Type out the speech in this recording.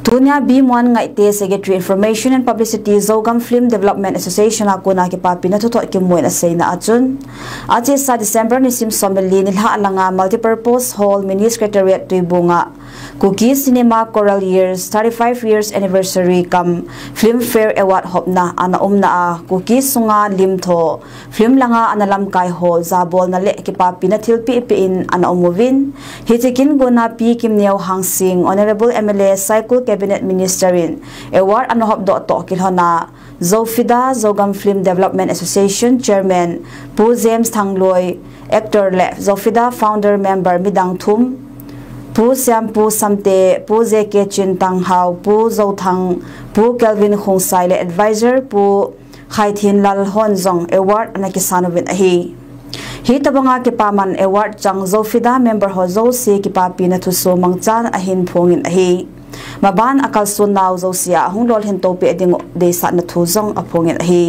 Tunya B1 ngai te Secretary Information and Publicity Zogam Film Development Association a kuna ki pa pina thotho ki moin a seina achun ache sa December ni sim someli ni la alanga multipurpose hall mini secretariat tuibunga Cookie Cinema Coral Years 35 years anniversary kam Film Fair Award hopna ana umna a Cookie sunga limtho film langa analam kai hall zabol na le kipa pina thil pi pi in ana umovin hitikin guna pi kim neo hang sing, honorable MLA cycle cabinet minister in. Award anohop do to kilhona Zofida Zogam Film Development Association Chairman Pu James Thangloi. Actor Left Zofida, founder member Midang Thum. Pu Siam Pu Samte Pu Zeke Chin Tang hau Pu Zo Thang Pu Kelvin Khong Sai le advisor, Pu Khai Thin Lal Hon Zong award anakisanovin ahi. Hi tabanga ke paman award chang zo fida member ho zo se ki pa pina thu so mangchan ahin phongin ahi. Maban akal sun naw zo sia hung lol hen to pe de sa na thu zong apongin hi